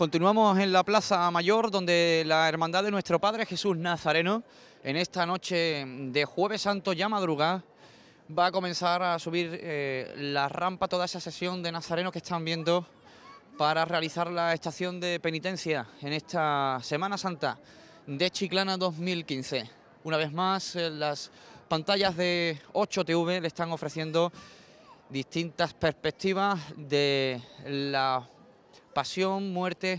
Continuamos en la Plaza Mayor, donde la Hermandad de Nuestro Padre Jesús Nazareno, en esta noche de Jueves Santo ya madrugada, va a comenzar a subir eh, la rampa, toda esa sesión de Nazareno que están viendo para realizar la estación de penitencia en esta Semana Santa de Chiclana 2015. Una vez más, eh, las pantallas de 8TV le están ofreciendo distintas perspectivas de la pasión, muerte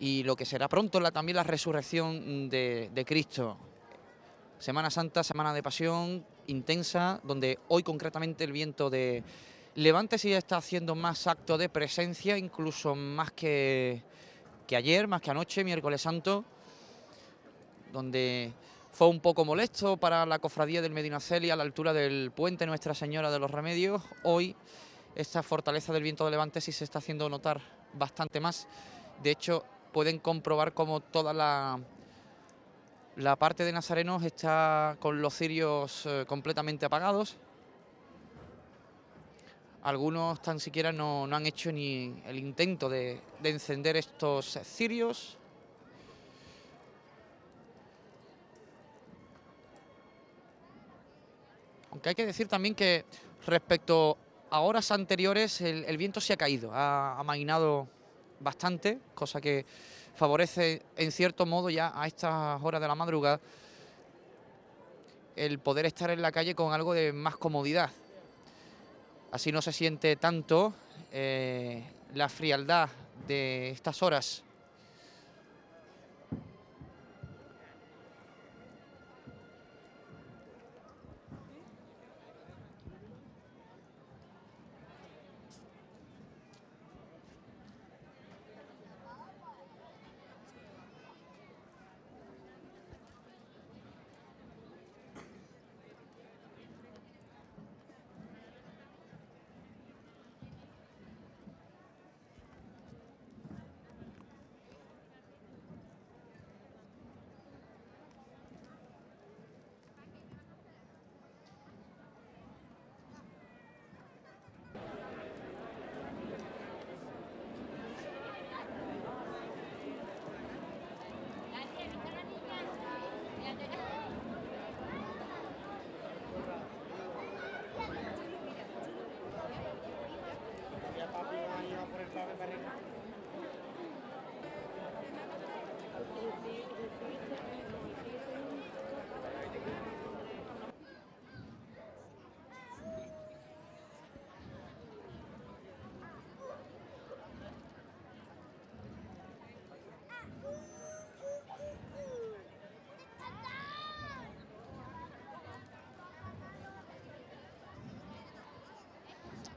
y lo que será pronto también la resurrección de, de Cristo. Semana Santa, Semana de Pasión intensa, donde hoy concretamente el viento de Levante sí está haciendo más acto de presencia, incluso más que, que ayer, más que anoche, miércoles santo, donde fue un poco molesto para la cofradía del Medinaceli a la altura del puente Nuestra Señora de los Remedios. Hoy esta fortaleza del viento de Levante sí se está haciendo notar bastante más. De hecho, pueden comprobar cómo toda la, la parte de Nazarenos está con los cirios eh, completamente apagados. Algunos tan siquiera no, no han hecho ni el intento de, de encender estos cirios. Aunque hay que decir también que respecto a horas anteriores el, viento se ha caído, ha amainado bastante, cosa que favorece en cierto modo ya a estas horas de la madrugada el poder estar en la calle con algo de más comodidad. Así no se siente tanto eh, la frialdad de estas horas.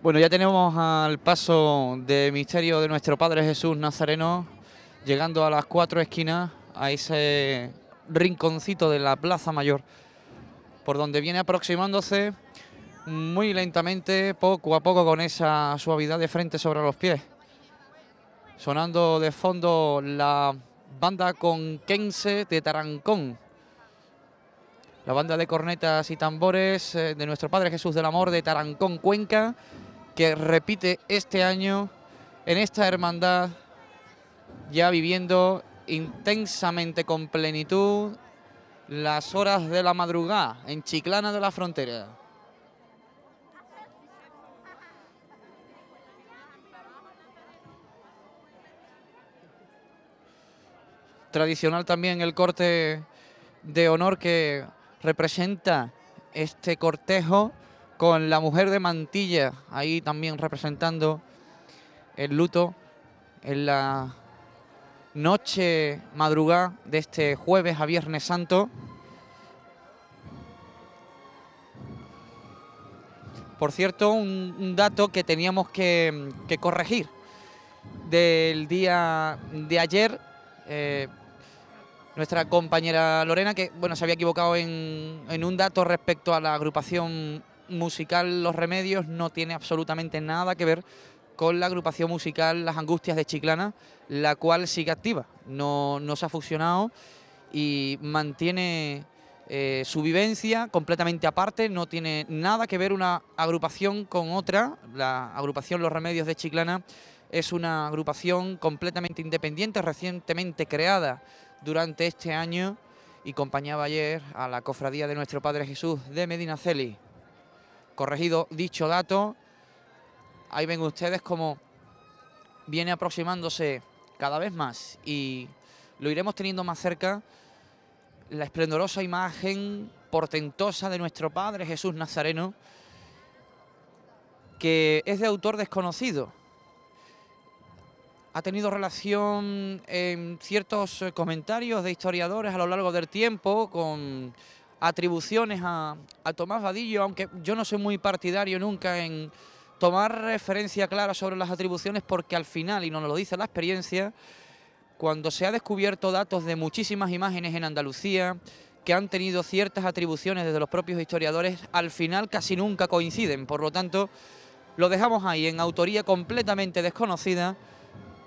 Bueno, ya tenemos al paso de misterio de nuestro Padre Jesús Nazareno, llegando a las cuatro esquinas, a ese rinconcito de la Plaza Mayor, por donde viene aproximándose muy lentamente, poco a poco, con esa suavidad de frente sobre los pies. Sonando de fondo la banda conquense de Tarancón. La banda de cornetas y tambores eh, de nuestro Padre Jesús del Amor de Tarancón, Cuenca, que repite este año en esta hermandad, ya viviendo intensamente con plenitud las horas de la madrugada en Chiclana de la Frontera. Tradicional también el corte de honor que representa este cortejo con la mujer de mantilla, ahí también representando el luto en la noche madrugada de este jueves a Viernes Santo. Por cierto, un, dato que teníamos que, corregir del día de ayer. Eh, nuestra compañera Lorena, que bueno, se había equivocado en un dato respecto a la agrupación musical Los Remedios, no tiene absolutamente nada que ver con la agrupación musical Las Angustias de Chiclana, la cual sigue activa, no, no se ha fusionado y mantiene eh, su vivencia completamente aparte, no tiene nada que ver una agrupación con otra, la agrupación Los Remedios de Chiclana es una agrupación completamente independiente, recientemente creada durante este año y acompañaba ayer a la cofradía de nuestro Padre Jesús de Medinaceli. Corregido dicho dato, ahí ven ustedes cómo viene aproximándose cada vez más y lo iremos teniendo más cerca la esplendorosa imagen portentosa de nuestro Padre Jesús Nazareno, que es de autor desconocido. Ha tenido relación en ciertos eh, comentarios de historiadores a lo largo del tiempo con atribuciones a, Tomás Vadillo, aunque yo no soy muy partidario nunca en tomar referencia clara sobre las atribuciones porque al final, y nos lo dice la experiencia, cuando se ha descubierto datos de muchísimas imágenes en Andalucía que han tenido ciertas atribuciones desde los propios historiadores, al final casi nunca coinciden. Por lo tanto, lo dejamos ahí en autoría completamente desconocida,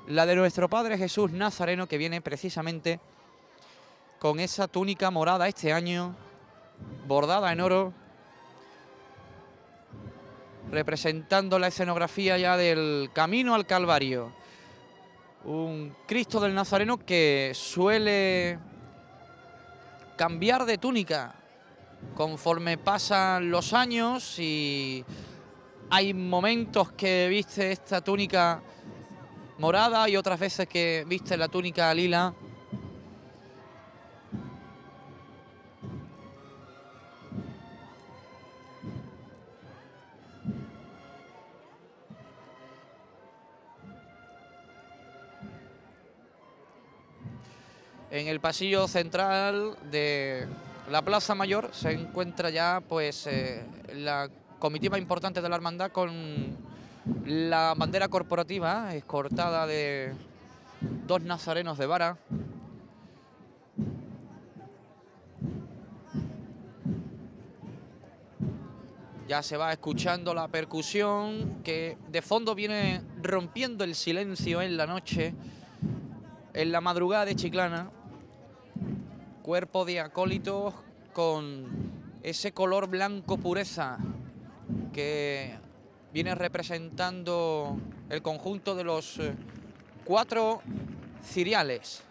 la de nuestro Padre Jesús Nazareno, que viene precisamente con esa túnica morada este año, bordada en oro, representando la escenografía ya del camino al Calvario. Un Cristo del Nazareno que suele cambiar de túnica conforme pasan los años y hay momentos que viste esta túnica morada y otras veces que viste la túnica lila En el pasillo central de la Plaza Mayor se encuentra ya pues eh, la comitiva importante de la hermandad con la bandera corporativa escortada de dos nazarenos de vara. Ya se va escuchando la percusión que de fondo viene rompiendo el silencio en la noche, en la madrugada de Chiclana cuerpo de acólitos con ese color blanco pureza que viene representando el conjunto de los eh, cuatro ciriales.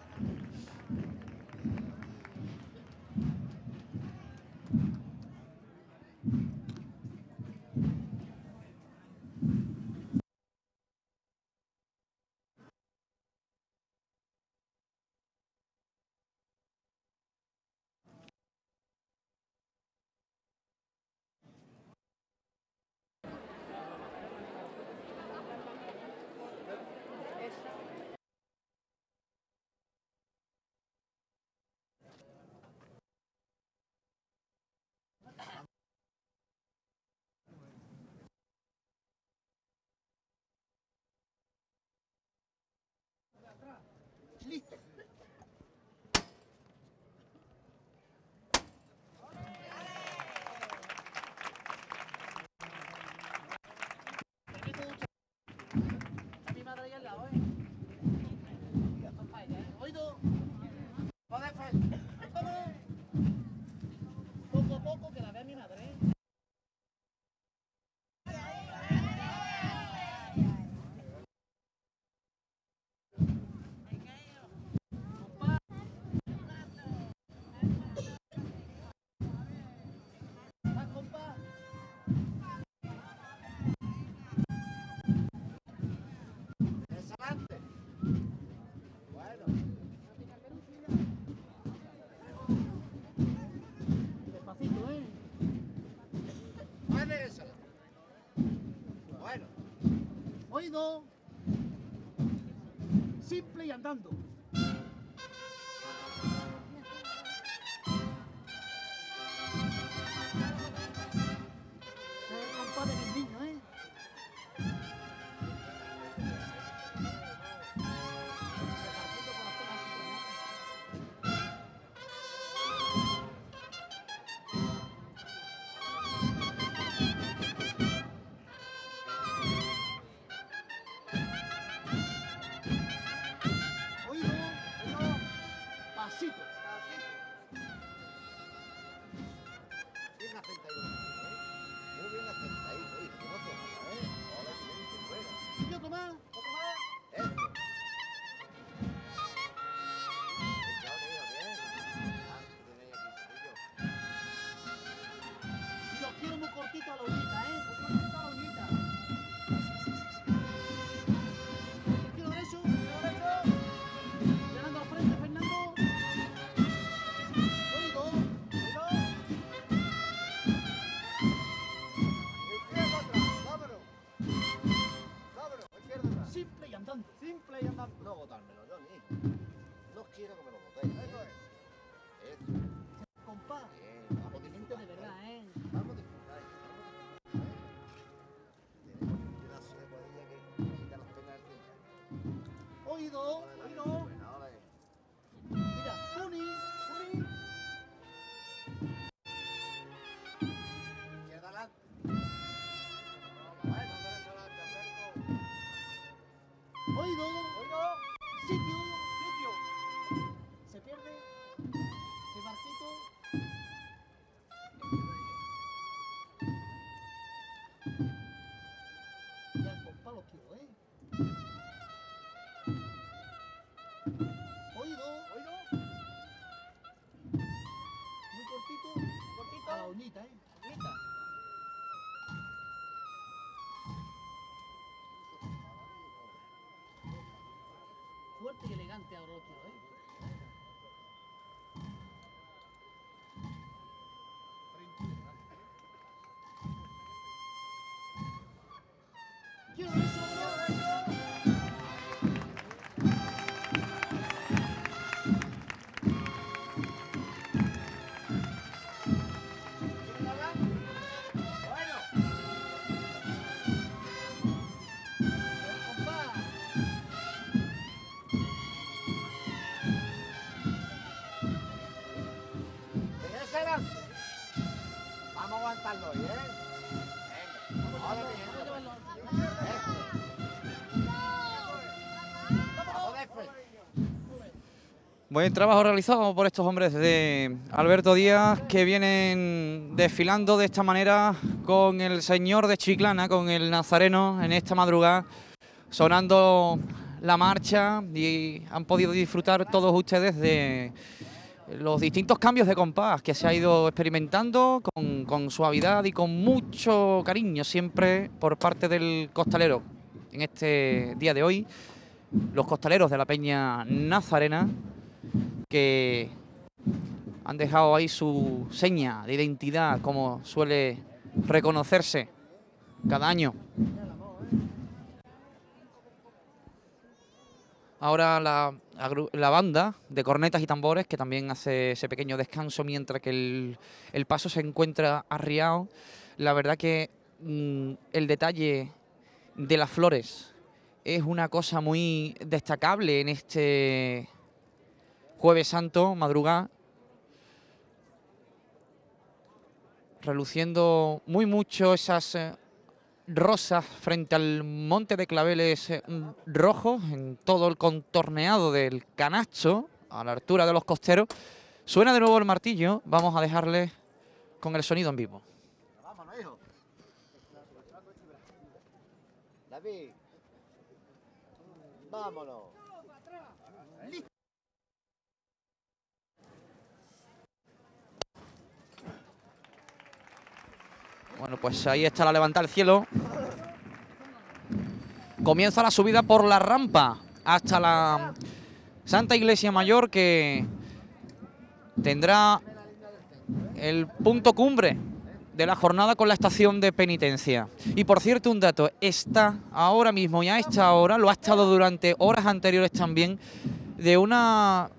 Simple y andando. though. fuerte y elegante a Orlowski. Buen trabajo realizado por estos hombres de Alberto Díaz que vienen desfilando de esta manera con el señor de Chiclana, con el Nazareno en esta madrugada, sonando la marcha y han podido disfrutar todos ustedes de los distintos cambios de compás que se ha ido experimentando con, suavidad y con mucho cariño siempre por parte del costalero en este día de hoy. Los costaleros de la Peña Nazarena que han dejado ahí su seña de identidad, como suele reconocerse cada año. Ahora la, banda de cornetas y tambores, que también hace ese pequeño descanso mientras que el, el paso se encuentra arriado. La verdad que mm, el detalle de las flores es una cosa muy destacable en este Jueves Santo, madrugada, reluciendo muy mucho esas eh, rosas frente al monte de claveles eh, rojos en todo el contorneado del canasto, a la altura de los costeros. Suena de nuevo el martillo, vamos a dejarle con el sonido en vivo. Vámonos, hijo. David. Vámonos. Bueno, pues ahí está la levanta al cielo. Comienza la subida por la rampa hasta la Santa Iglesia Mayor que tendrá el punto cumbre de la jornada con la estación de penitencia. Y por cierto, un dato, está ahora mismo y a esta hora, lo ha estado durante horas anteriores también, de una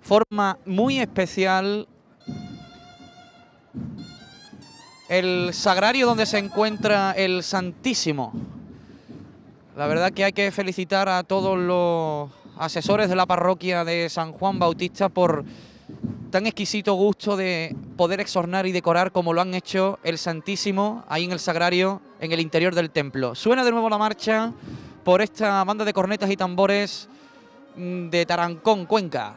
forma muy especial el sagrario donde se encuentra el Santísimo. La verdad que hay que felicitar a todos los asesores de la parroquia de San Juan Bautista por tan exquisito gusto de poder exornar y decorar como lo han hecho el Santísimo ahí en el sagrario, en el interior del templo. Suena de nuevo la marcha por esta banda de cornetas y tambores mm, de Tarancón, Cuenca.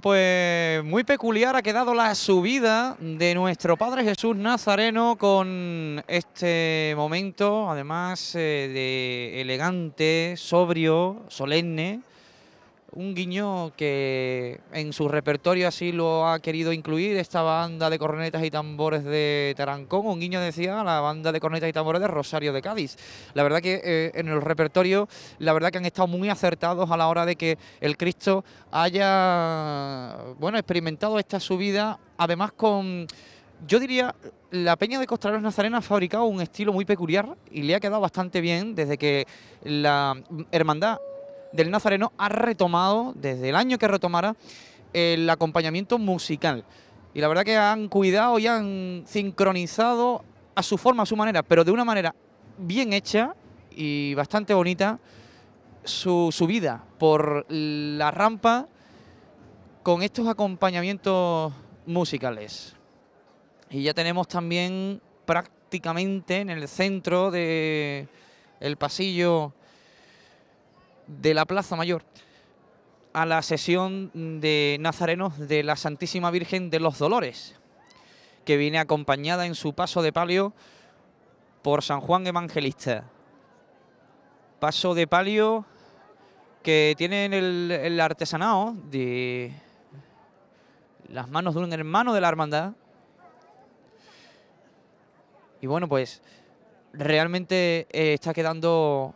Pues muy peculiar ha quedado la subida de nuestro Padre Jesús Nazareno con este momento, además eh, de elegante, sobrio, solemne. Un guiño que en su repertorio así lo ha querido incluir esta banda de cornetas y tambores de Tarancón. Un guiño, decía, a la banda de cornetas y tambores de Rosario de Cádiz. La verdad que eh, en el repertorio, la verdad que han estado muy acertados a la hora de que el Cristo haya, bueno, experimentado esta subida, además con... Yo diría, la Peña de Costaleros Nazarena ha fabricado un estilo muy peculiar y le ha quedado bastante bien desde que la hermandad del Nazareno ha retomado, desde el año que retomara, el acompañamiento musical. Y la verdad que han cuidado y han sincronizado a su forma, a su manera, pero de una manera bien hecha y bastante bonita, su subida por la rampa con estos acompañamientos musicales. Y ya tenemos también prácticamente en el centro del el pasillo de la Plaza Mayor a la sesión de nazarenos de la Santísima Virgen de los Dolores, que viene acompañada en su paso de palio por San Juan Evangelista. Paso de palio que tiene el, el artesanado de las manos de un hermano de la hermandad. Y bueno, pues realmente eh, está quedando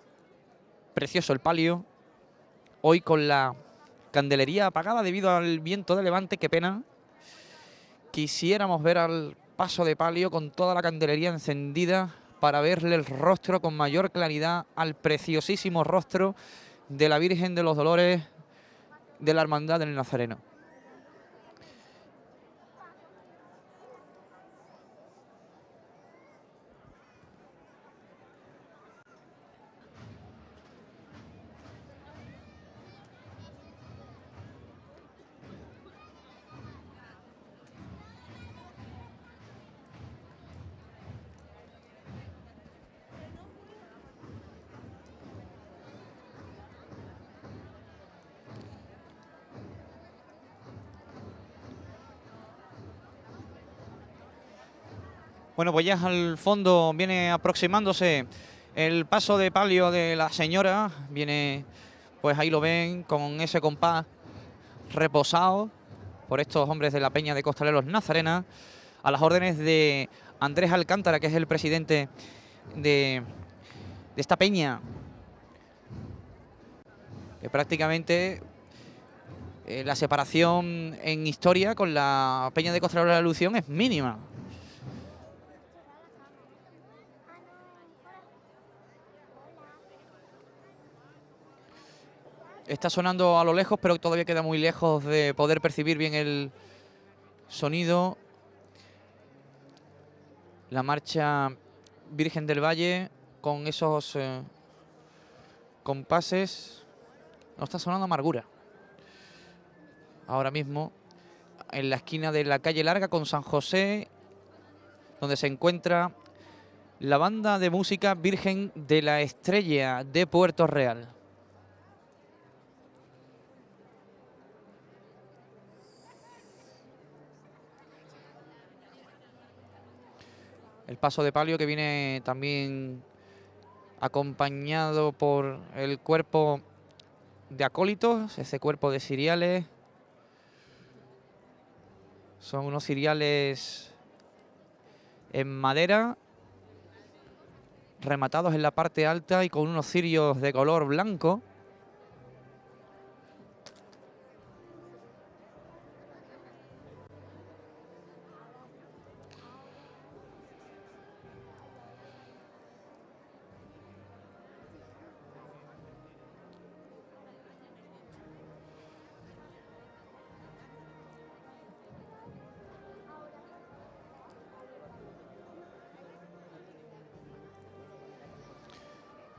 precioso el palio. Hoy con la candelería apagada debido al viento de levante, qué pena. Quisiéramos ver al paso de palio con toda la candelería encendida para verle el rostro con mayor claridad al preciosísimo rostro de la Virgen de los Dolores de la Hermandad del Nazareno. Bueno, pues ya al fondo viene aproximándose el paso de palio de la señora. Viene, pues ahí lo ven, con ese compás reposado por estos hombres de la Peña de Costaleros Nazarena, a las órdenes de Andrés Alcántara, que es el presidente de, esta peña, prácticamente eh, la separación en historia con la Peña de Costaleros de la Ilusión es mínima. Está sonando a lo lejos, pero todavía queda muy lejos de poder percibir bien el sonido. La marcha Virgen del Valle con esos eh, compases. No está sonando amargura. Ahora mismo en la esquina de la calle Larga con San José, donde se encuentra la banda de música Virgen de la Estrella de Puerto Real. El paso de palio que viene también acompañado por el cuerpo de acólitos, ese cuerpo de ciriales. Son unos ciriales en madera, rematados en la parte alta y con unos cirios de color blanco.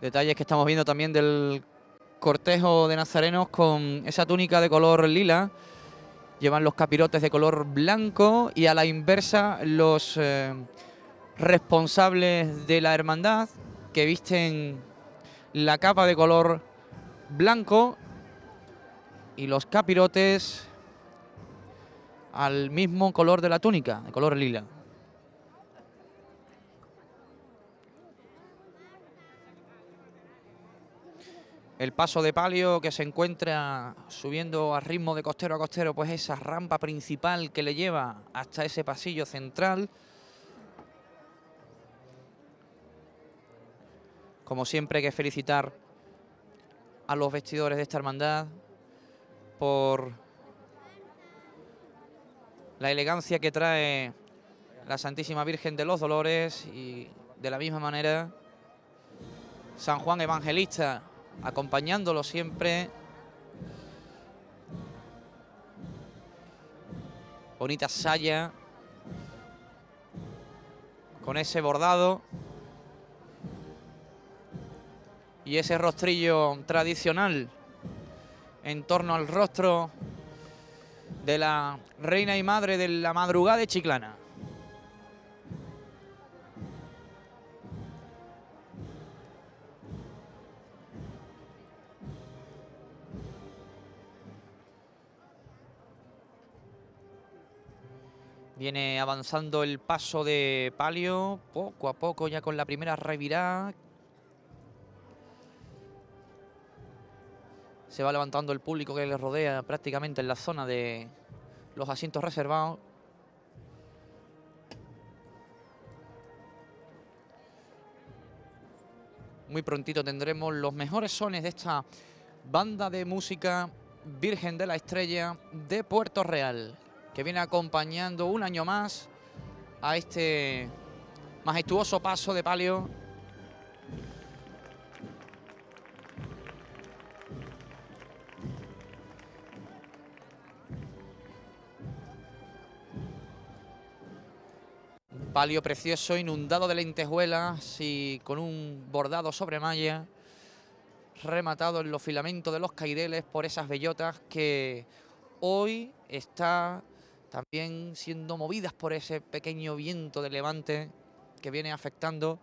Detalles que estamos viendo también del cortejo de nazarenos con esa túnica de color lila. Llevan los capirotes de color blanco y a la inversa los eh, responsables de la hermandad que visten la capa de color blanco y los capirotes al mismo color de la túnica, de color lila. El paso de palio que se encuentra subiendo a ritmo de costero a costero, pues esa rampa principal que le lleva hasta ese pasillo central. Como siempre hay que felicitar a los vestidores de esta hermandad por la elegancia que trae la Santísima Virgen de los Dolores y de la misma manera San Juan Evangelista acompañándolo siempre. Bonita saya con ese bordado y ese rostrillo tradicional en torno al rostro de la reina y madre de la madrugada de Chiclana. Viene avanzando el paso de palio, poco a poco ya con la primera revirada. Se va levantando el público que le rodea prácticamente en la zona de los asientos reservados. Muy prontito tendremos los mejores sones de esta banda de música Virgen de la Estrella de Puerto Real que viene acompañando un año más a este majestuoso paso de palio. Palio precioso, inundado de lentejuelas y con un bordado sobre malla, rematado en los filamentos de los caireles por esas bellotas que hoy está también siendo movidas por ese pequeño viento de levante que viene afectando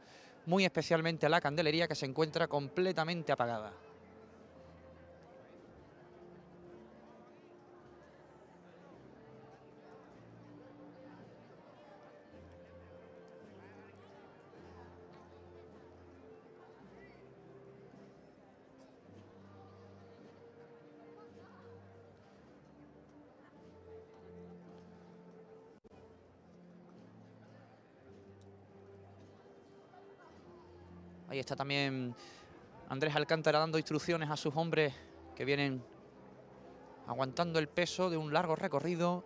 muy especialmente a la candelería que se encuentra completamente apagada. Está también Andrés Alcántara dando instrucciones a sus hombres que vienen aguantando el peso de un largo recorrido.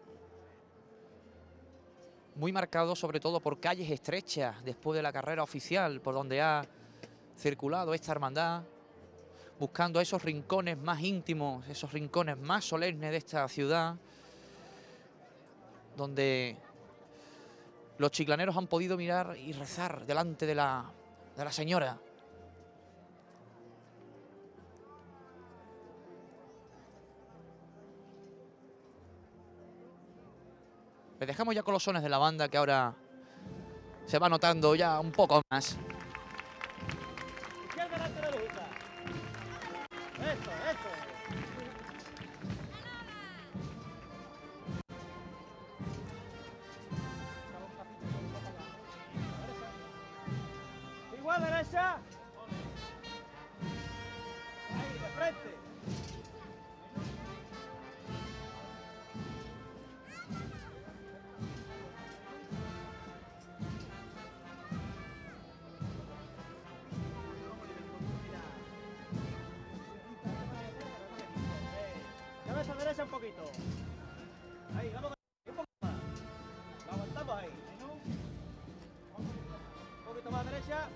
Muy marcado sobre todo por calles estrechas después de la carrera oficial por donde ha circulado esta hermandad. Buscando esos rincones más íntimos, esos rincones más solemnes de esta ciudad. Donde los chiclaneros han podido mirar y rezar delante de la de la señora. Le dejamos ya con los sones de la banda que ahora se va notando ya un poco más. Igual derecha. Derecha un poquito. Ahí, vamos. Un poco más. Lo aguantamos ahí. Un poquito más derecha.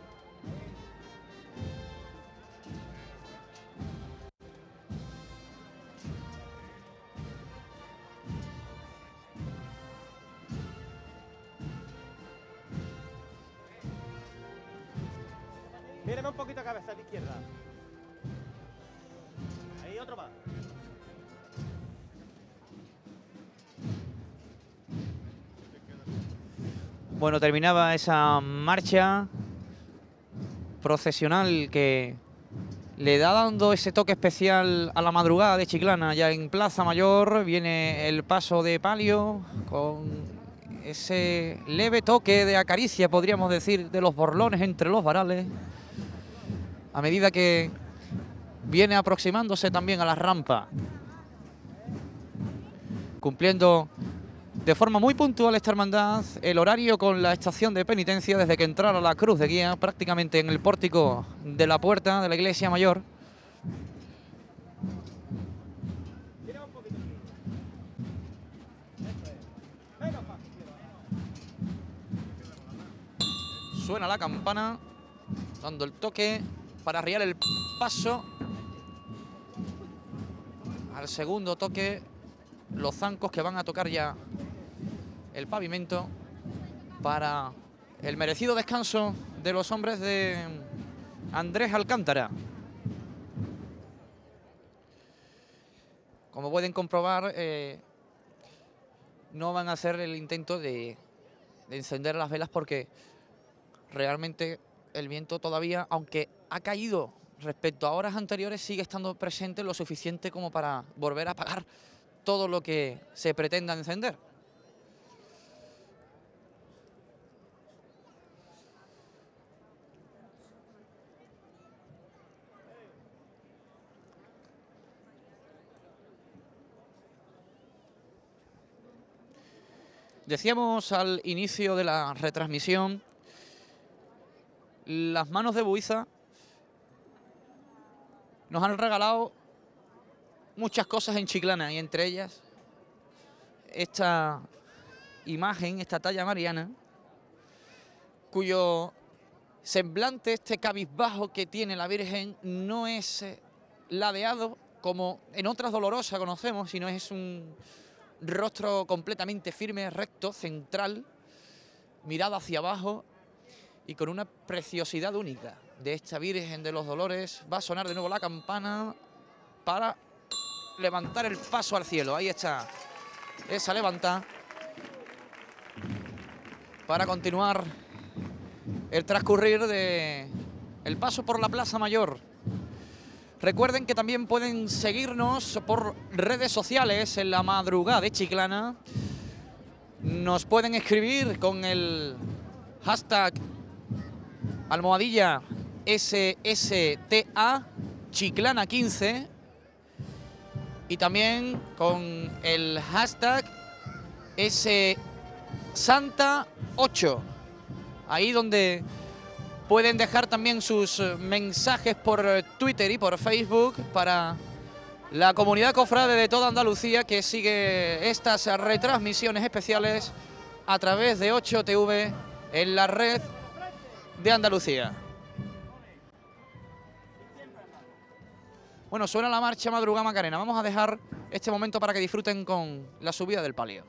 Míreme un poquito a cabeza de izquierda. Bueno, terminaba esa marcha procesional que le da dando ese toque especial a la madrugada de Chiclana. Ya en Plaza Mayor viene el paso de palio con ese leve toque de acaricia, podríamos decir, de los borlones entre los varales. A medida que viene aproximándose también a la rampa. Cumpliendo de forma muy puntual esta hermandad el horario con la estación de penitencia desde que entrara la cruz de guía prácticamente en el pórtico de la puerta de la iglesia mayor. Suena la campana, dando el toque para arriar el paso. Al segundo toque, los zancos que van a tocar ya el pavimento para el merecido descanso de los hombres de Andrés Alcántara. Como pueden comprobar, eh, no van a hacer el intento de, de encender las velas porque realmente el viento todavía, aunque ha caído respecto a horas anteriores, sigue estando presente lo suficiente como para volver a apagar todo lo que se pretenda encender. Decíamos al inicio de la retransmisión, las manos de Buiza nos han regalado muchas cosas en Chiclana y entre ellas esta imagen, esta talla mariana, cuyo semblante, este cabizbajo que tiene la Virgen, no es eh, ladeado como en otras dolorosas conocemos, sino es un rostro completamente firme, recto, central, mirada hacia abajo y con una preciosidad única de esta Virgen de los Dolores. Va a sonar de nuevo la campana para levantar el paso al cielo. Ahí está esa levanta para continuar el transcurrir de el paso por la Plaza Mayor. Recuerden que también pueden seguirnos por redes sociales en la madrugada de Chiclana. Nos pueden escribir con el hashtag almohadilla SSTA Chiclana 15 y también con el hashtag S Santa 8 ahí donde pueden dejar también sus eh, mensajes por eh, Twitter y por Facebook para la comunidad cofrade de toda Andalucía que sigue estas retransmisiones especiales a través de 8TV en la red de Andalucía. Bueno, suena la marcha Madrugada Macarena. Vamos a dejar este momento para que disfruten con la subida del palio.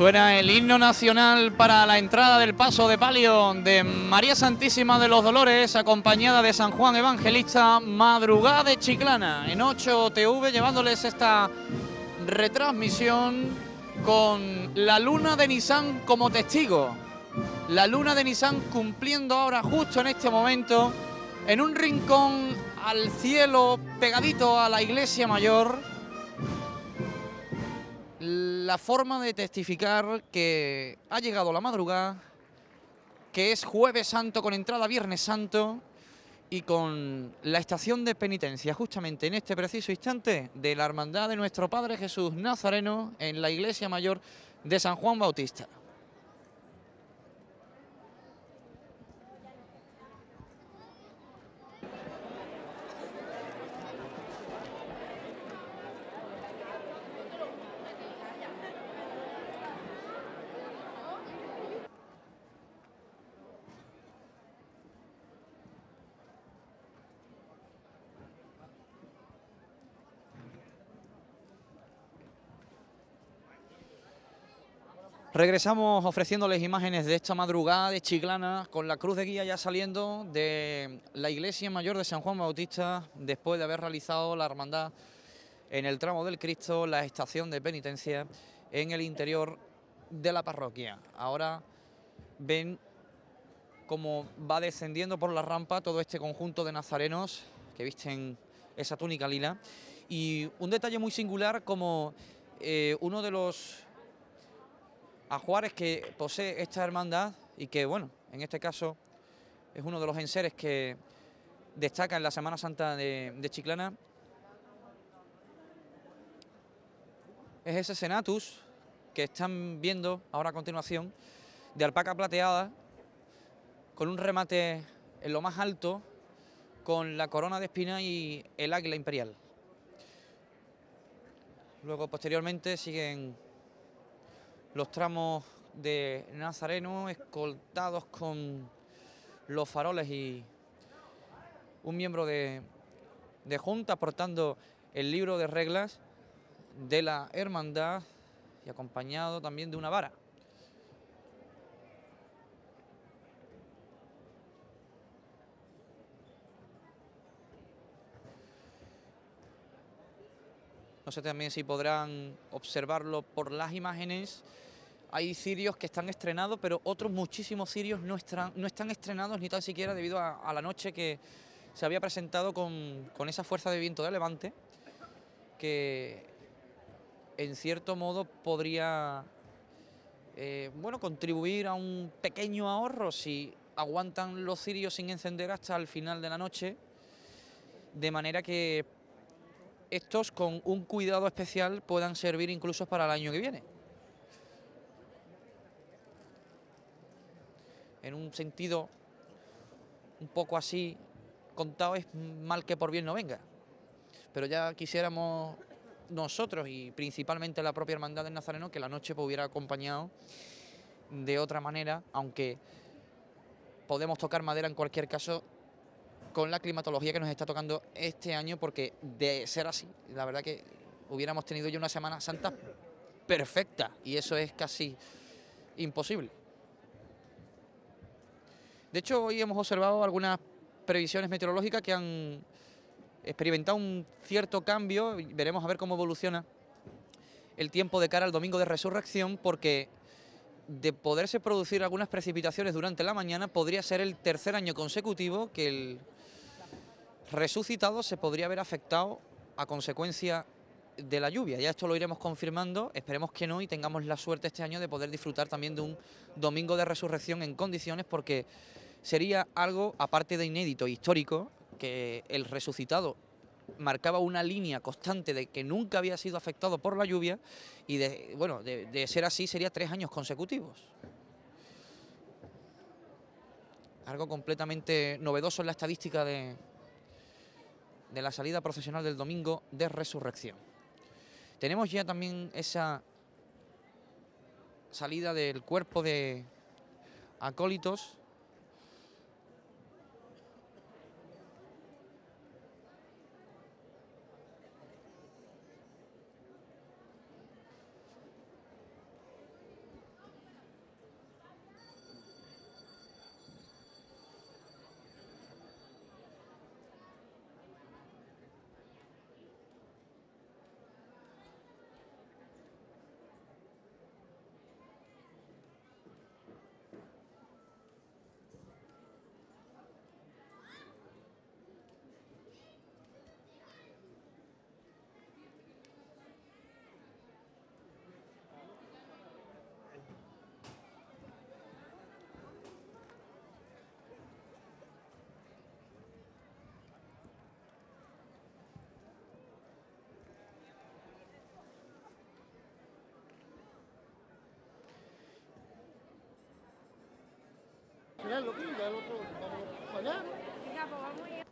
Suena el himno nacional para la entrada del paso de palio de María Santísima de los Dolores, acompañada de San Juan Evangelista, madrugada de Chiclana, en 8 TV, llevándoles esta retransmisión con la luna de Nissan como testigo. La luna de Nissan cumpliendo ahora, justo en este momento, en un rincón al cielo, pegadito a la iglesia mayor, la forma de testificar que ha llegado la madrugada, que es jueves santo con entrada viernes santo y con la estación de penitencia justamente en este preciso instante de la hermandad de nuestro Padre Jesús Nazareno en la iglesia mayor de San Juan Bautista. Regresamos ofreciéndoles imágenes de esta madrugada de Chiclana con la cruz de guía ya saliendo de la iglesia mayor de San Juan Bautista después de haber realizado la hermandad en el tramo del Cristo, la estación de penitencia en el interior de la parroquia. Ahora ven cómo va descendiendo por la rampa todo este conjunto de nazarenos que visten esa túnica lila y un detalle muy singular como eh, uno de los a Juárez que posee esta hermandad y que, bueno, en este caso es uno de los enseres que destaca en la Semana Santa de, Chiclana. Es ese Senatus que están viendo ahora a continuación, de alpaca plateada, con un remate en lo más alto, con la corona de espina y el águila imperial. Luego, posteriormente, siguen los tramos de Nazareno escoltados con los faroles y un miembro de, de junta portando el libro de reglas de la hermandad y acompañado también de una vara. No sé también si podrán observarlo por las imágenes. Hay cirios que están estrenados, pero otros muchísimos cirios no están, no están estrenados ni tan siquiera debido a, la noche que se había presentado con, esa fuerza de viento de levante, que en cierto modo podría eh, bueno, contribuir a un pequeño ahorro si aguantan los cirios sin encender hasta el final de la noche, de manera que estos con un cuidado especial puedan servir incluso para el año que viene. En un sentido un poco así contado es mal que por bien no venga. Pero ya quisiéramos nosotros y principalmente la propia Hermandad del Nazareno que la noche pues, hubiera acompañado de otra manera, aunque podemos tocar madera en cualquier caso, con la climatología que nos está tocando este año, porque de ser así, la verdad que hubiéramos tenido ya una Semana Santa perfecta y eso es casi imposible. De hecho, hoy hemos observado algunas previsiones meteorológicas que han experimentado un cierto cambio, veremos a ver cómo evoluciona el tiempo de cara al domingo de resurrección, porque de poderse producir algunas precipitaciones durante la mañana, podría ser el tercer año consecutivo que el resucitado se podría haber afectado a consecuencia de la lluvia. Ya esto lo iremos confirmando, esperemos que no y tengamos la suerte este año de poder disfrutar también de un domingo de resurrección en condiciones porque sería algo, aparte de inédito, histórico, que el resucitado marcaba una línea constante de que nunca había sido afectado por la lluvia y de, bueno, de ser así sería tres años consecutivos. Algo completamente novedoso en la estadística de, de la salida profesional del domingo de resurrección. Tenemos ya también esa salida del cuerpo de acólitos tirarlo aquí, ya el otro vamos para allá. Venga, pues vamos a ir.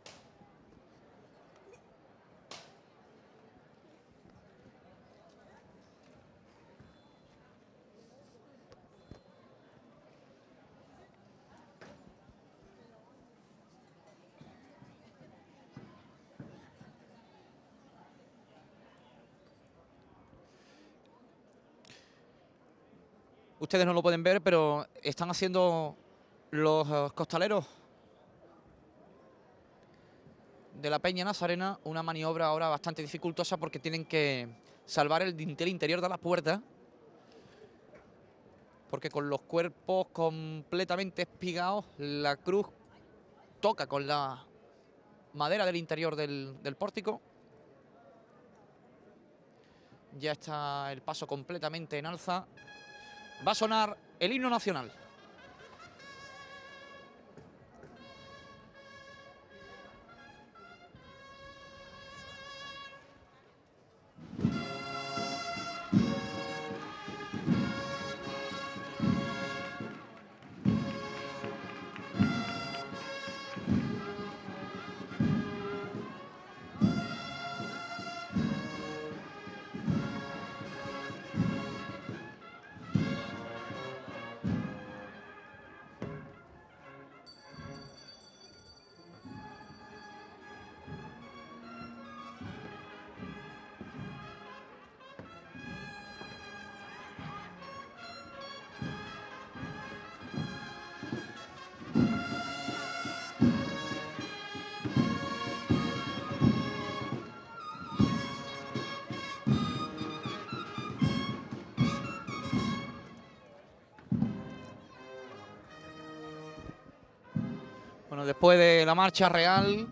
Ustedes no lo pueden ver, pero están haciendo los eh, costaleros de la Peña Nazarena una maniobra ahora bastante dificultosa porque tienen que salvar el dintel interior de la puerta. Porque con los cuerpos completamente espigados, la cruz toca con la madera del interior del, del pórtico. Ya está el paso completamente en alza. Va a sonar el himno nacional. Después de la marcha real,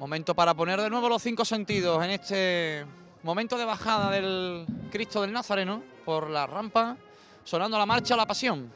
momento para poner de nuevo los cinco sentidos en este momento de bajada del Cristo del Nazareno por la rampa, sonando la marcha La Pasión.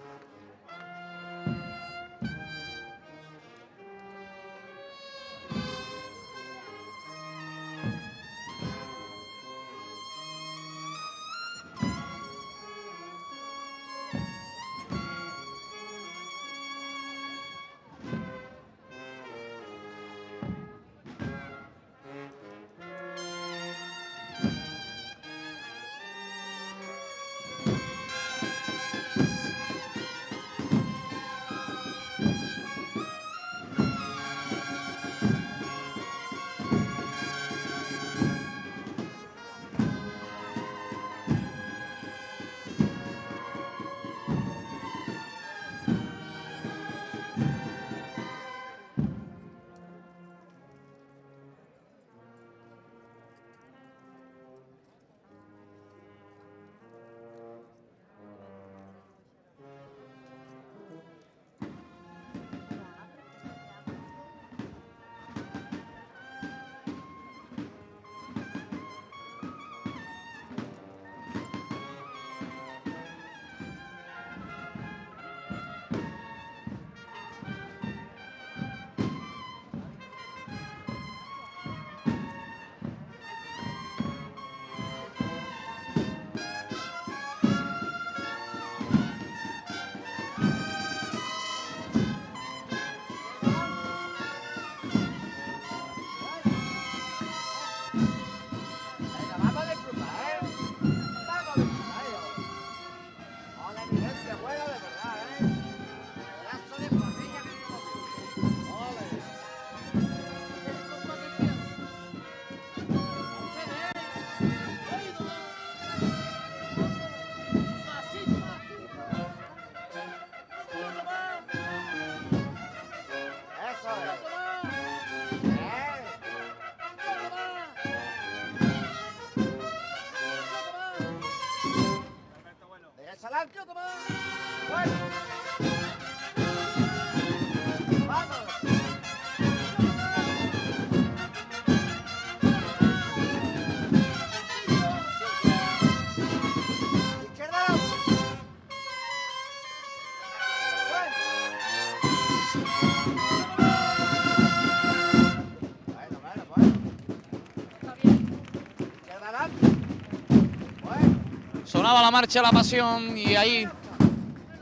Marcha La Pasión y ahí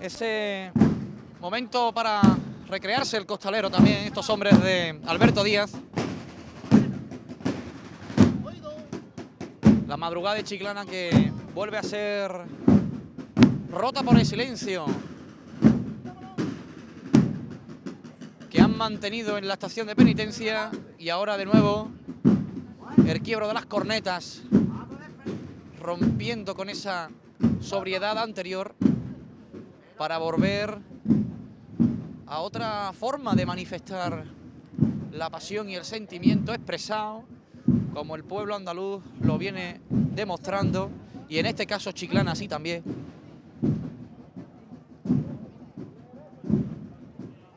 ese Momento para recrearse el costalero también, estos hombres de Alberto Díaz. La madrugada de Chiclana que vuelve a ser rota por el silencio que han mantenido en la estación de penitencia y ahora de nuevo el quiebro de las cornetas rompiendo con esa sobriedad anterior para volver a otra forma de manifestar la pasión y el sentimiento expresado como el pueblo andaluz lo viene demostrando y en este caso Chiclana así también.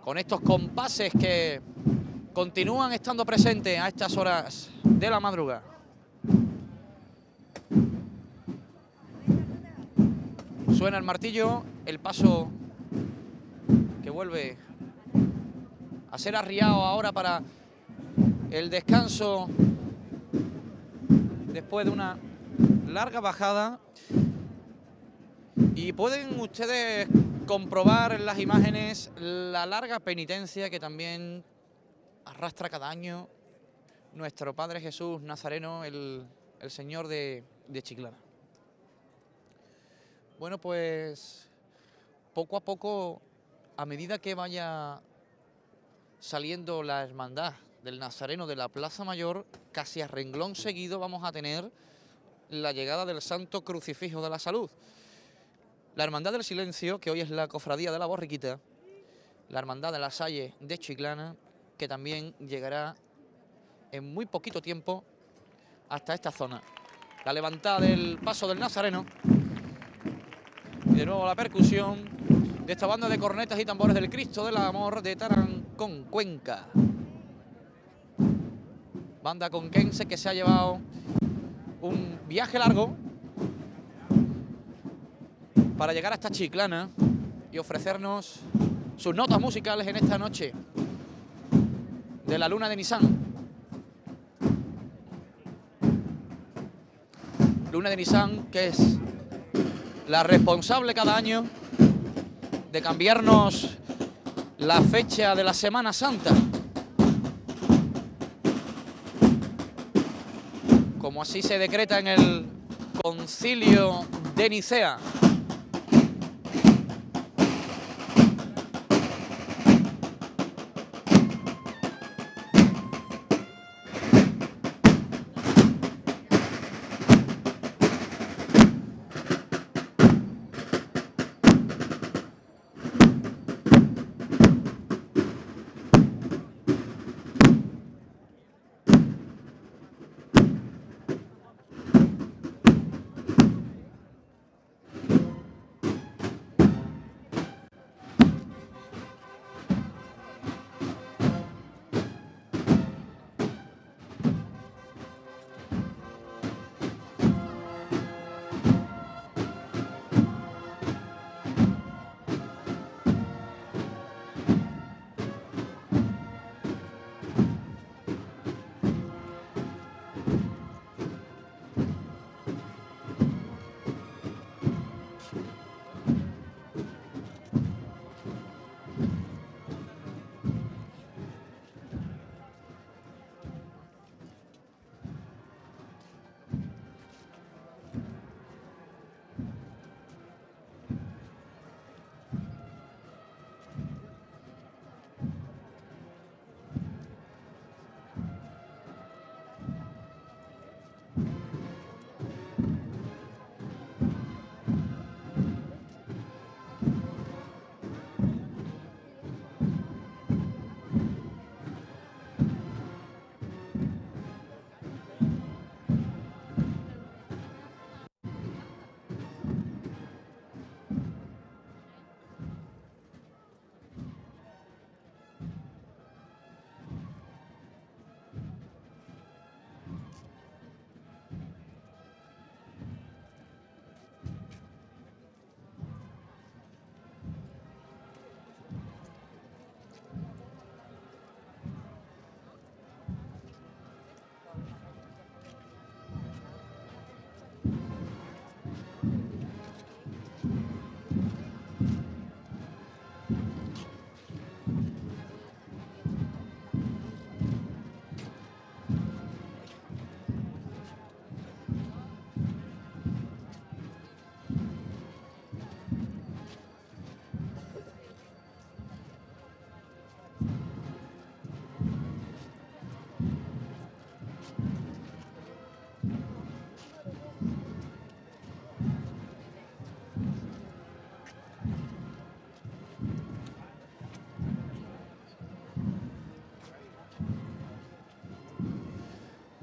Con estos compases que continúan estando presentes a estas horas de la madrugada. Suena el martillo, el paso que vuelve a ser arriado ahora para el descanso después de una larga bajada. Y pueden ustedes comprobar en las imágenes la larga penitencia que también arrastra cada año nuestro Padre Jesús Nazareno, el, el Señor de, de Chiclana. Bueno, pues poco a poco, a medida que vaya saliendo la hermandad del Nazareno de la Plaza Mayor, casi a renglón seguido vamos a tener la llegada del Santo Crucifijo de la Salud. La Hermandad del Silencio, que hoy es la Cofradía de la Borriquita, la Hermandad de la Salle de Chiclana, que también llegará en muy poquito tiempo hasta esta zona. La levantada del paso del Nazareno y de nuevo la percusión de esta banda de cornetas y tambores del Cristo del Amor de Tarancón, Cuenca. Banda conquense que se ha llevado un viaje largo para llegar hasta Chiclana y ofrecernos sus notas musicales en esta noche de la luna de Nissan. Luna de Nissan que es la responsable cada año de cambiarnos la fecha de la Semana Santa. Como así se decreta en el concilio de Nicea.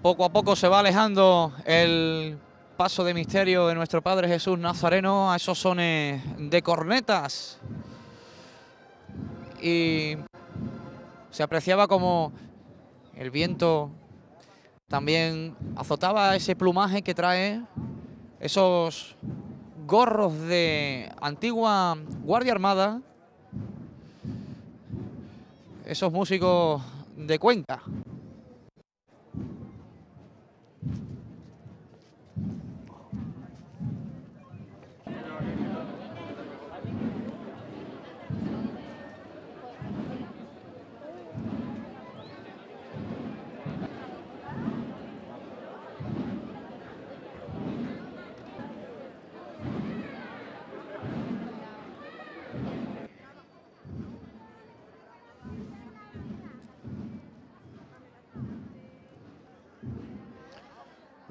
Poco a poco se va alejando el paso de misterio de nuestro Padre Jesús Nazareno a esos sones de cornetas. Y se apreciaba como el viento también azotaba ese plumaje que trae esos gorros de antigua Guardia Armada, esos músicos de Cuenca.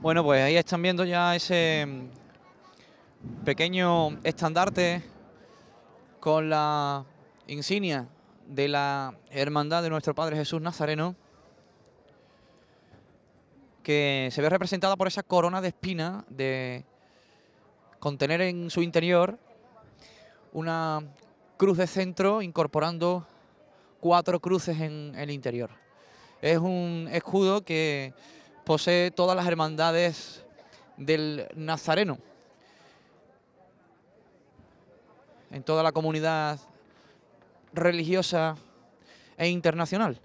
Bueno, pues ahí están viendo ya ese mm, pequeño estandarte con la insignia de la hermandad de nuestro Padre Jesús Nazareno, que se ve representada por esa corona de espina de contener en su interior una cruz de centro incorporando cuatro cruces en el interior. Es un escudo que posee todas las hermandades del Nazareno. En toda la comunidad religiosa e internacional.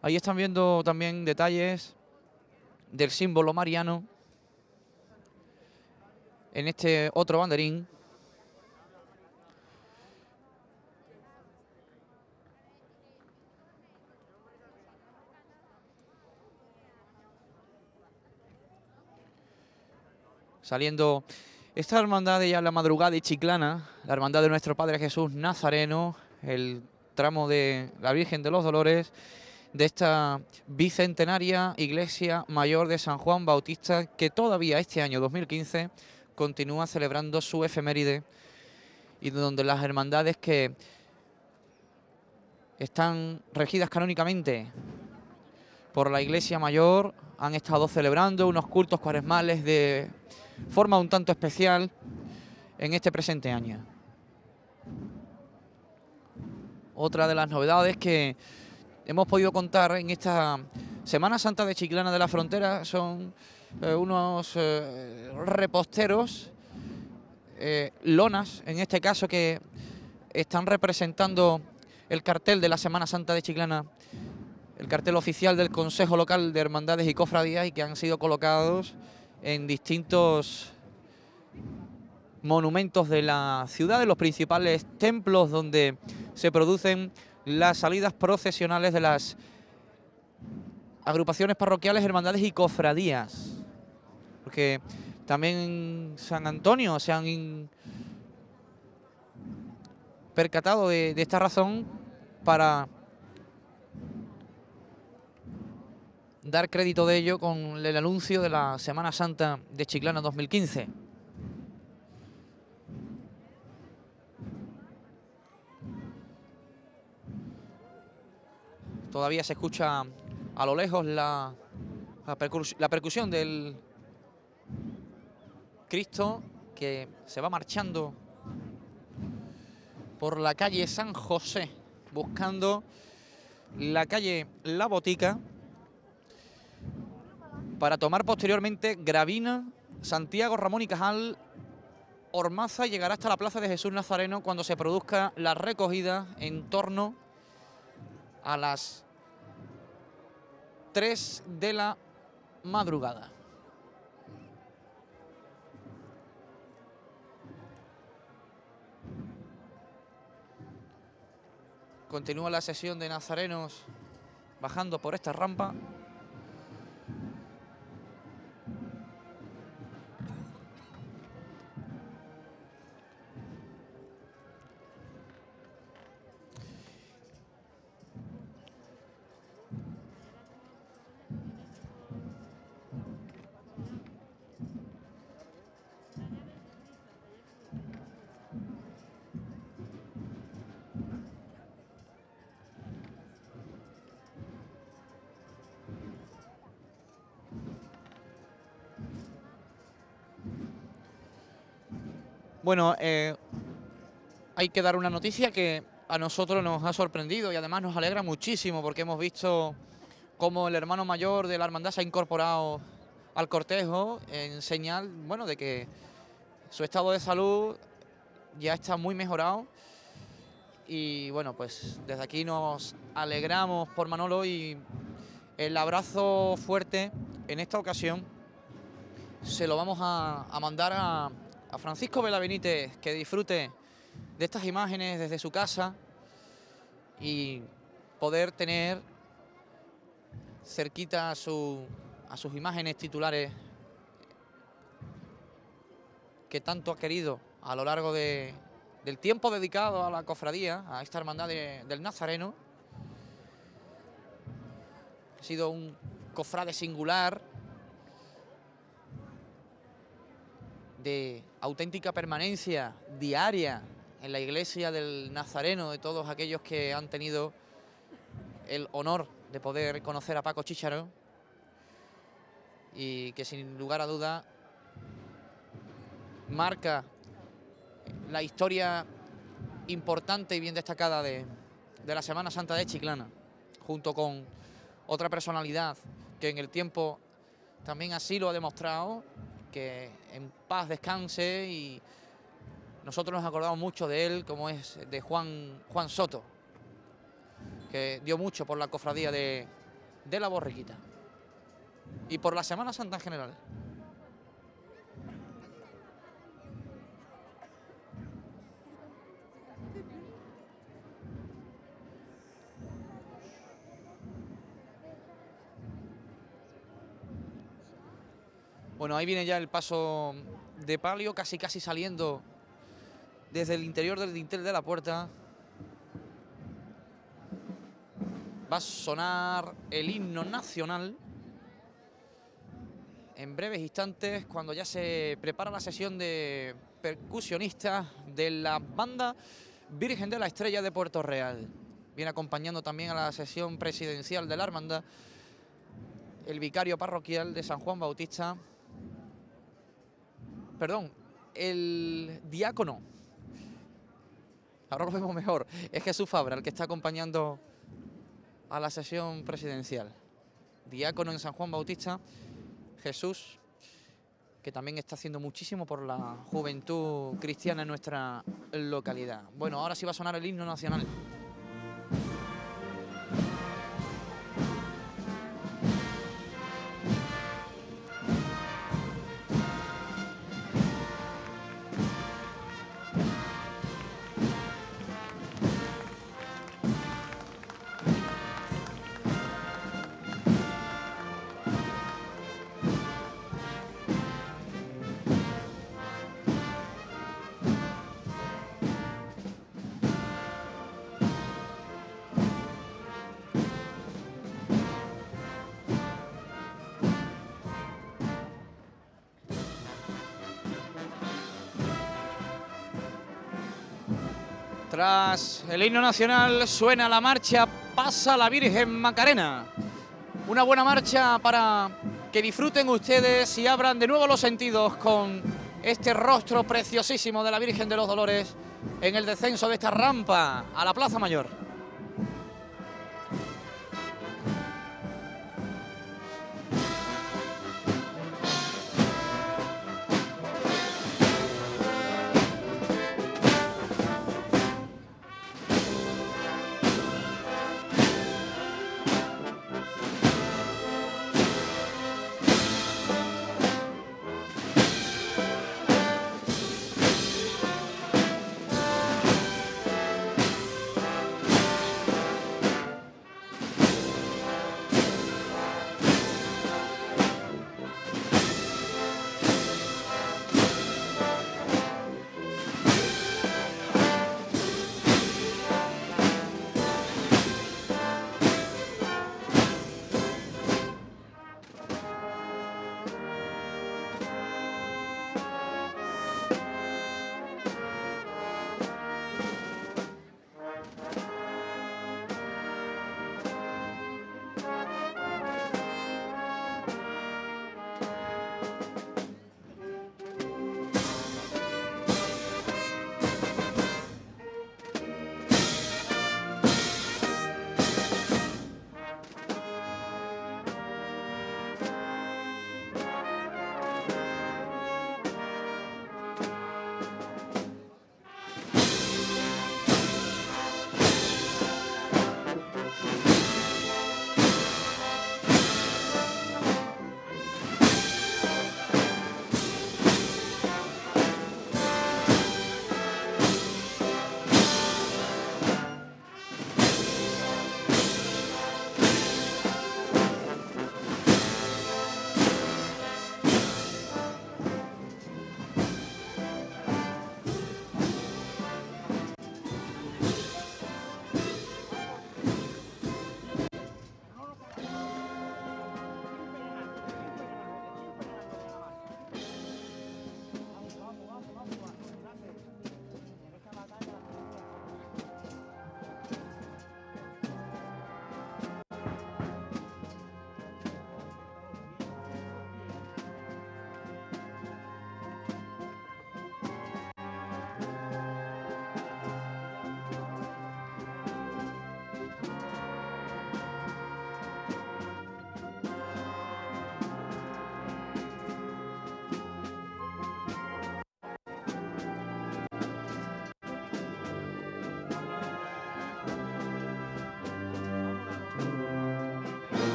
Ahí están viendo también detalles del símbolo mariano en este otro banderín. Saliendo esta hermandad de ya la madrugada de Chiclana, la hermandad de nuestro Padre Jesús Nazareno, el tramo de la Virgen de los Dolores, de esta bicentenaria Iglesia Mayor de San Juan Bautista, que todavía este año 2015 continúa celebrando su efeméride y donde las hermandades que están regidas canónicamente por la Iglesia Mayor han estado celebrando unos cultos cuaresmales de forma un tanto especial en este presente año. Otra de las novedades que hemos podido contar en esta Semana Santa de Chiclana de la Frontera son eh, unos eh, reposteros, eh, lonas en este caso, que están representando el cartel de la Semana Santa de Chiclana, el cartel oficial del Consejo Local de Hermandades y Cofradías y que han sido colocados en distintos monumentos de la ciudad, de los principales templos donde se producen las salidas procesionales de las agrupaciones parroquiales, hermandades y cofradías. Porque también en San Antonio se han percatado de, de esta razón para dar crédito de ello con el anuncio de la Semana Santa de Chiclana 2015. Todavía se escucha a lo lejos la, la, percusión del Cristo que se va marchando por la calle San José, buscando la calle La Botica, para tomar posteriormente Gravina, Santiago, Ramón y Cajal, Ormaza llegará hasta la Plaza de Jesús Nazareno cuando se produzca la recogida en torno a las 3 de la madrugada. Continúa la sesión de nazarenos bajando por esta rampa. Bueno, eh, hay que dar una noticia que a nosotros nos ha sorprendido y además nos alegra muchísimo porque hemos visto cómo el hermano mayor de la hermandad se ha incorporado al cortejo en señal, bueno, de que su estado de salud ya está muy mejorado. Y bueno, pues desde aquí nos alegramos por Manolo y el abrazo fuerte en esta ocasión se lo vamos a, a mandar a, a Francisco Vela Benítez, que disfrute de estas imágenes desde su casa y poder tener cerquita a, a sus imágenes titulares que tanto ha querido a lo largo de, del tiempo dedicado a la cofradía, a esta hermandad de- del Nazareno. Ha sido un cofrade singular, de auténtica permanencia diaria en la iglesia del Nazareno, de todos aquellos que han tenido el honor de poder conocer a Paco Chicharo y que sin lugar a duda marca la historia importante y bien destacada de, de la Semana Santa de Chiclana, junto con otra personalidad que en el tiempo también así lo ha demostrado, que en paz descanse y nosotros nos acordamos mucho de él, como es de Juan, Juan Soto, que dio mucho por la cofradía de, de la Borriquita y por la Semana Santa en general. Bueno, ahí viene ya el paso de palio, casi casi saliendo desde el interior del dintel de la puerta. Va a sonar el himno nacional. En breves instantes, cuando ya se prepara la sesión de percusionistas de la banda Virgen de la Estrella de Puerto Real. Viene acompañando también a la sesión presidencial de la hermandad el vicario parroquial de San Juan Bautista, perdón, el diácono, ahora lo vemos mejor, es Jesús Fabra el que está acompañando a la sesión presidencial. Diácono en San Juan Bautista, Jesús, que también está haciendo muchísimo por la juventud cristiana en nuestra localidad. Bueno, ahora sí va a sonar el himno nacional. El himno nacional suena la marcha Pasa la Virgen Macarena. Una buena marcha para que disfruten ustedes y abran de nuevo los sentidos con este rostro preciosísimo de la Virgen de los Dolores en el descenso de esta rampa a la Plaza Mayor.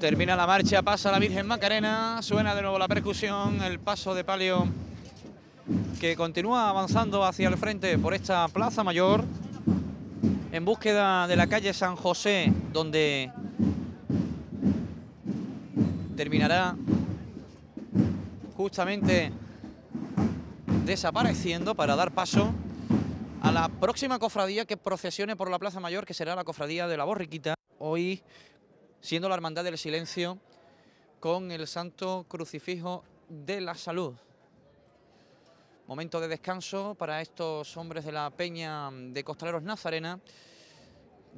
Termina la marcha, pasa la Virgen Macarena, suena de nuevo la percusión, el paso de palio que continúa avanzando hacia el frente por esta Plaza Mayor en búsqueda de la calle San José, donde terminará justamente desapareciendo para dar paso a la próxima cofradía que procesione por la Plaza Mayor, que será la cofradía de la Borriquita, hoy siendo la Hermandad del Silencio con el Santo Crucifijo de la Salud. Momento de descanso para estos hombres de la Peña de Costaleros Nazarena,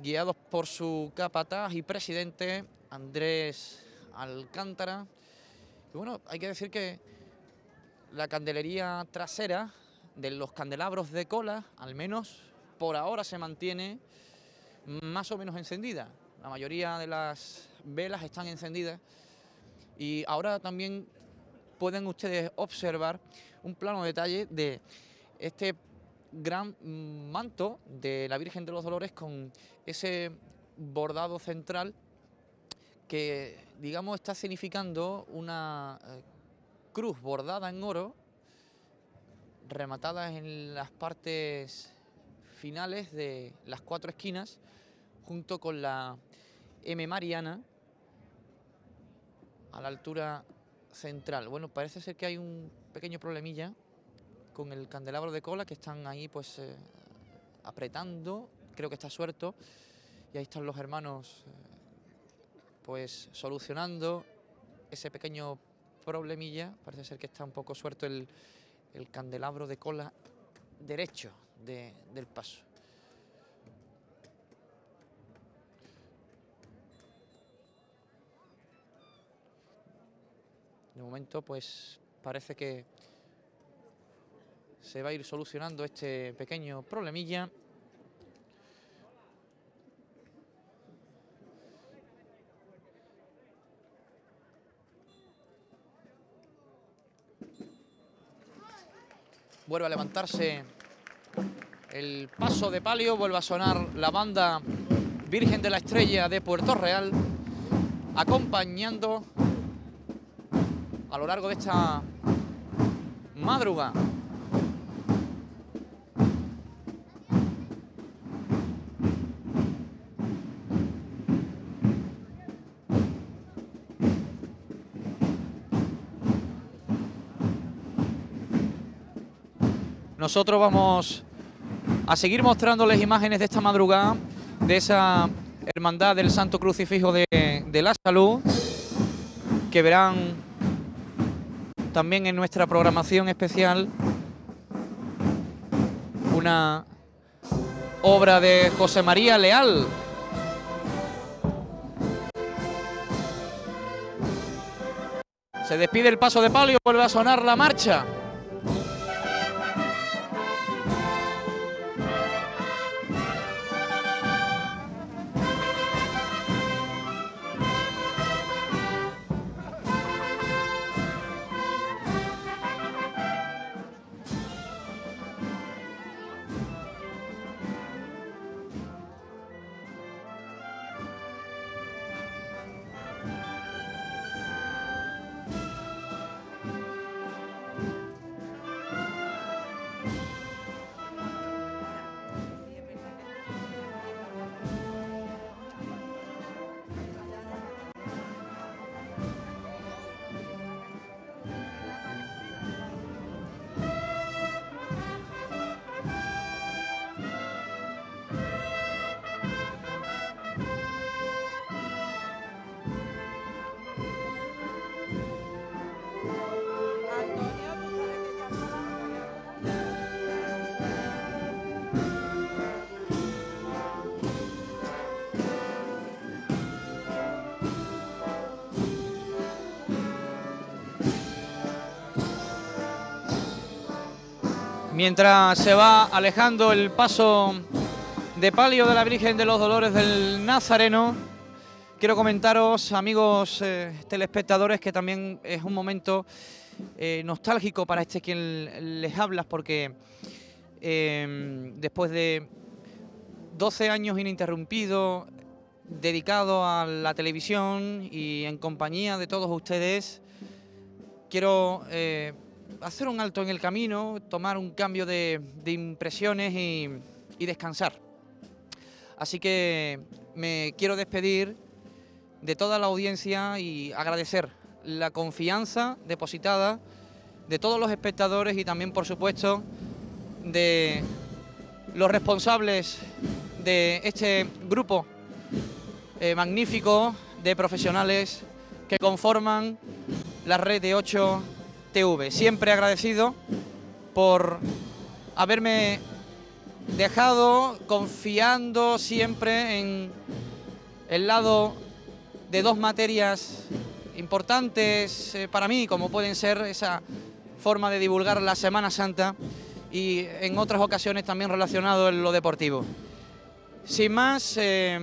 guiados por su capataz y presidente Andrés Alcántara. Bueno, hay que decir que la candelería trasera de los candelabros de cola, al menos por ahora se mantiene más o menos encendida. La mayoría de las velas están encendidas. Y ahora también pueden ustedes observar un plano detalle de este gran manto de la Virgen de los Dolores con ese bordado central que digamos está significando una eh, cruz bordada en oro rematada en las partes finales de las cuatro esquinas junto con la M Mariana a la altura central. Bueno, parece ser que hay un pequeño problemilla con el candelabro de cola que están ahí pues eh, apretando, creo que está suelto y ahí están los hermanos eh, pues solucionando ese pequeño problemilla, parece ser que está un poco suelto el, el candelabro de cola derecho de- del paso. De momento, pues parece que se va a ir solucionando este pequeño problemilla. Vuelve a levantarse el paso de palio, vuelve a sonar la banda Virgen de la Estrella de Puerto Real, acompañando a lo largo de esta madrugada. Nosotros vamos a seguir mostrándoles imágenes de esta madrugada, de esa hermandad del Santo Crucifijo de, de la Salud, que verán también en nuestra programación especial una obra de José María Leal. Se despide el paso de palio, vuelve a sonar la marcha. Mientras se va alejando el paso de palio de la Virgen de los Dolores del Nazareno, quiero comentaros, amigos eh, telespectadores, que también es un momento eh, nostálgico para este quien les habla, porque eh, después de 12 años ininterrumpidos, dedicado a la televisión y en compañía de todos ustedes, quiero eh, hacer un alto en el camino, tomar un cambio de, impresiones y, descansar. Así que me quiero despedir de toda la audiencia y agradecer la confianza depositada de todos los espectadores y también, por supuesto, de los responsables de este grupo eh, magnífico de profesionales que conforman la red de 8 TV. Siempre agradecido por haberme dejado confiando siempre en el lado de dos materias importantes eh, para mí, como pueden ser esa forma de divulgar la Semana Santa y en otras ocasiones también relacionado en lo deportivo. Sin más, eh,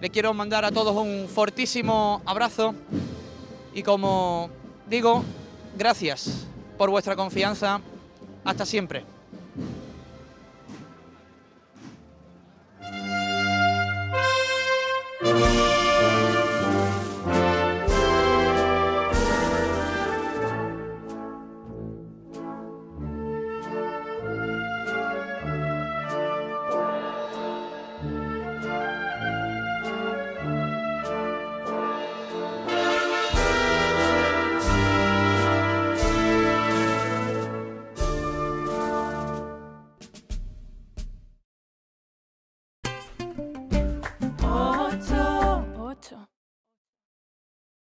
le quiero mandar a todos un fortísimo abrazo y como digo, gracias por vuestra confianza. Hasta siempre.